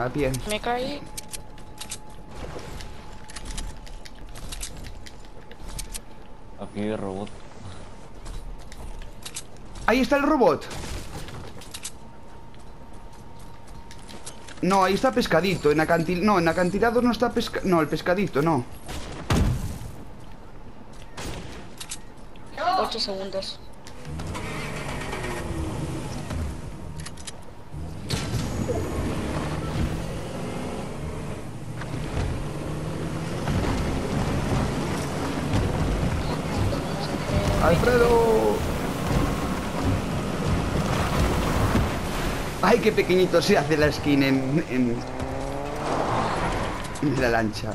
A pie. Me caí. Aquí hay robot. Ahí está el robot. No, ahí está pescadito. En acantil... No, en acantilado no está pesca... No, el pescadito, no. 8 segundos. ¡Alfredo! ¡Ay, qué pequeñito se hace la skin en... en, en la lancha!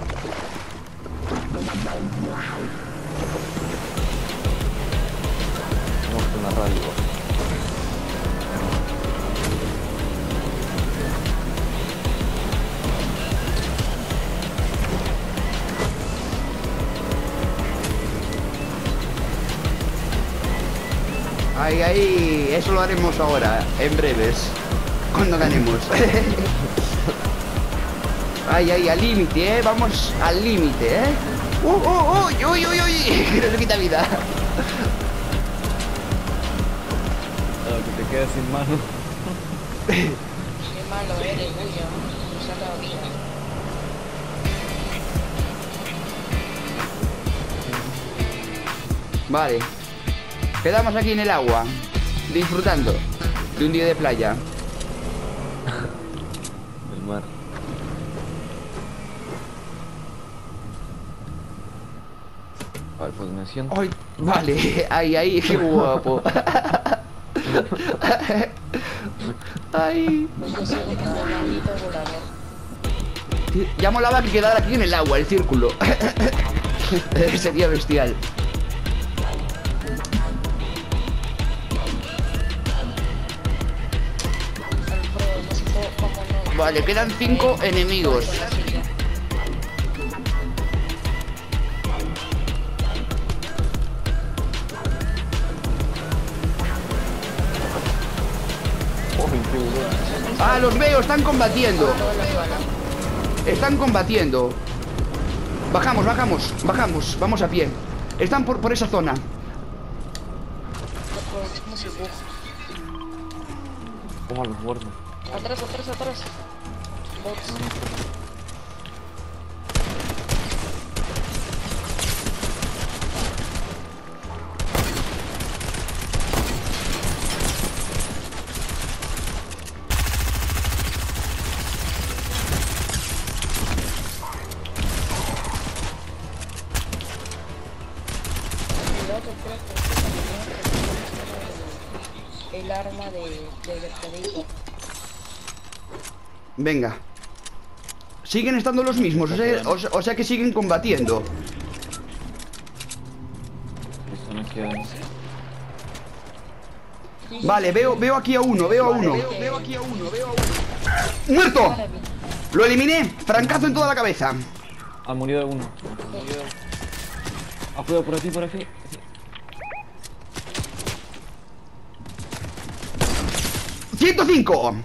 Con la radio. ¡Ay, ay! Eso lo haremos ahora, en breves. Cuando ganemos. ¡Ay, ay! Al límite, ¿eh? Vamos al límite, ¿eh? ¡Uh, uh, uy, uy, uy! uy! Que no se quita vida. Para que te quedes sin mano. Qué malo eres, vida. Vale. Quedamos aquí en el agua, disfrutando de un día de playa. El mar. Vale, pues me siento. Ay, vale, ay, ay, qué guapo. Ay, ya molaba que quedara aquí en el agua, el círculo. Sería bestial. Vale, quedan cinco enemigos. Ah, los veo, están combatiendo. Están combatiendo. Bajamos, bajamos, bajamos. Vamos a pie. Están por, por esa zona. Aprovechemos el bug. ¿Cómo los? Atrás, atrás, atrás. Bots. Este el, arma de, de vertedero. Venga. Siguen estando los mismos, o sea, o o sea que siguen combatiendo. Esto no queda. Vale, veo, veo aquí a uno, veo a uno. Veo aquí a uno, veo a uno. ¡Muerto! Lo eliminé. Francazo en toda la cabeza. Murió de uno. Ah, cuidado por aquí, por aquí. 105.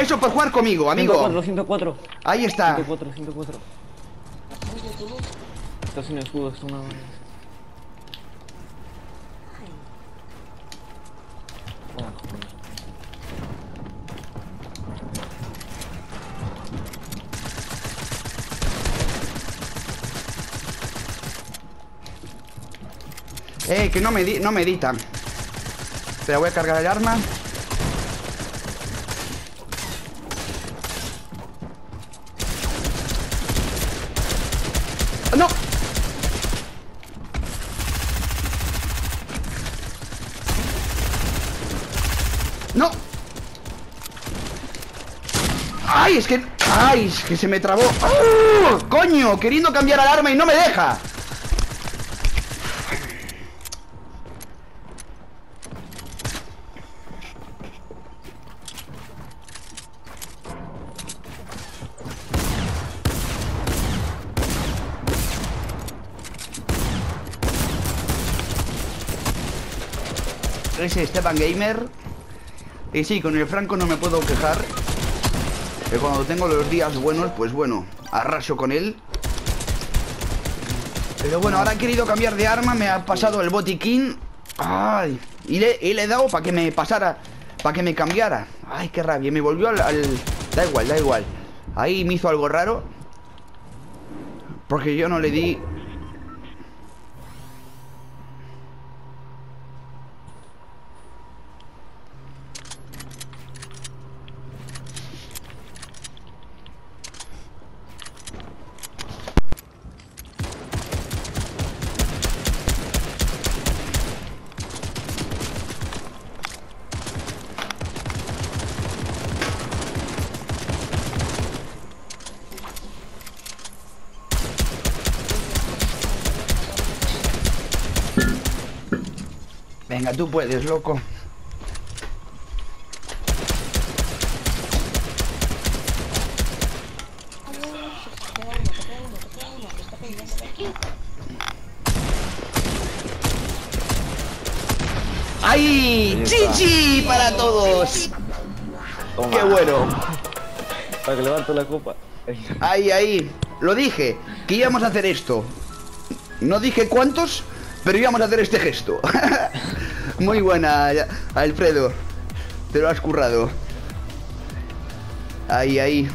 Eso por jugar conmigo, amigo. 104, 104. Ahí está. 104, 104. Está sin escudo, es una. Joder. Eh, que no me, di- no me editan. Pero voy a cargar el arma. ¡No! ¡No! ¡Ay, es que... ¡Ay, es que se me trabó! ¡Oh! ¡Coño! Queriendo cambiar al arma y no me deja. Ese Esteban Gamer. Y sí, con el Franco no me puedo quejar. Que cuando tengo los días buenos, pues bueno, arraso con él. Pero bueno, ahora he querido cambiar de arma, me ha pasado el botiquín. Ay, y le, y le he dado para que me pasara, para que me cambiara. Ay, qué rabia, me volvió al, al... Da igual, da igual. Ahí me hizo algo raro. Porque yo no le di Venga, tú puedes, loco. ¡Ay! ¡Chichi para todos! Toma. ¡Qué bueno! Para que levante la copa. Ahí, ahí. Lo dije, que íbamos a hacer esto. No dije cuántos, pero íbamos a hacer este gesto. Muy buena, Alfredo. Te lo has currado. Ahí, ahí.